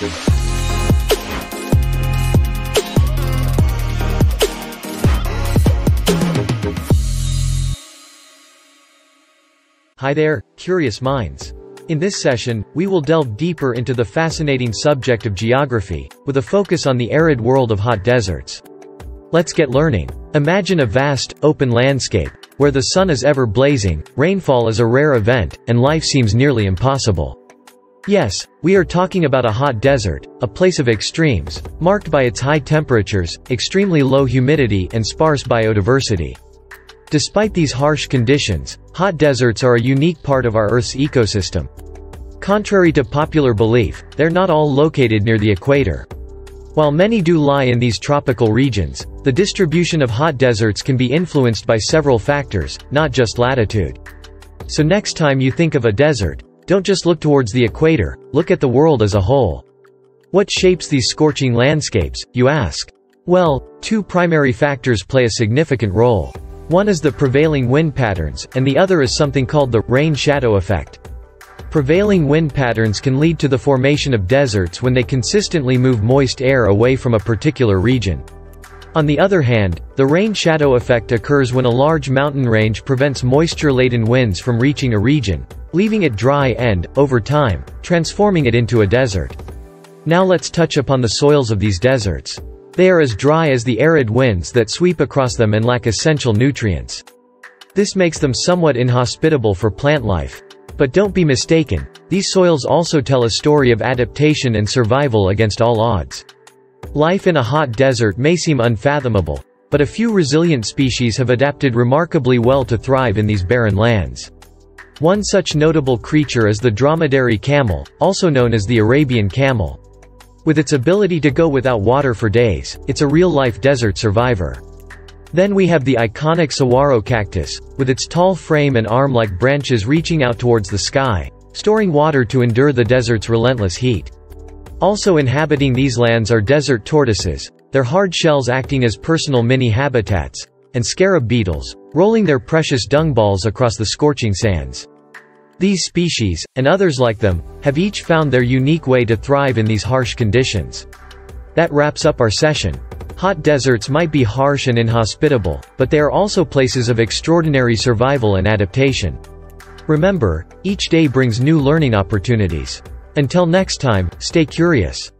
Hi there, curious minds. In this session, we will delve deeper into the fascinating subject of geography, with a focus on the arid world of hot deserts. Let's get learning. Imagine a vast, open landscape, where the sun is ever blazing, rainfall is a rare event, and life seems nearly impossible. Yes, we are talking about a hot desert, a place of extremes, marked by its high temperatures, extremely low humidity and sparse biodiversity. Despite these harsh conditions, hot deserts are a unique part of our Earth's ecosystem. Contrary to popular belief, they're not all located near the equator. While many do lie in these tropical regions, the distribution of hot deserts can be influenced by several factors, not just latitude. So next time you think of a desert, don't just look towards the equator, look at the world as a whole. What shapes these scorching landscapes, you ask? Well, two primary factors play a significant role. One is the prevailing wind patterns, and the other is something called the rain-shadow effect. Prevailing wind patterns can lead to the formation of deserts when they consistently move moist air away from a particular region. On the other hand, the rain-shadow effect occurs when a large mountain range prevents moisture-laden winds from reaching a region, leaving it dry and, over time, transforming it into a desert. Now let's touch upon the soils of these deserts. They are as dry as the arid winds that sweep across them and lack essential nutrients. This makes them somewhat inhospitable for plant life. But don't be mistaken, these soils also tell a story of adaptation and survival against all odds. Life in a hot desert may seem unfathomable, but a few resilient species have adapted remarkably well to thrive in these barren lands. One such notable creature is the dromedary camel, also known as the Arabian camel. With its ability to go without water for days, it's a real-life desert survivor. Then we have the iconic saguaro cactus, with its tall frame and arm-like branches reaching out towards the sky, storing water to endure the desert's relentless heat. Also inhabiting these lands are desert tortoises, their hard shells acting as personal mini-habitats, and scarab beetles, rolling their precious dung balls across the scorching sands. These species, and others like them, have each found their unique way to thrive in these harsh conditions. That wraps up our session. Hot deserts might be harsh and inhospitable, but they are also places of extraordinary survival and adaptation. Remember, each day brings new learning opportunities. Until next time, stay curious.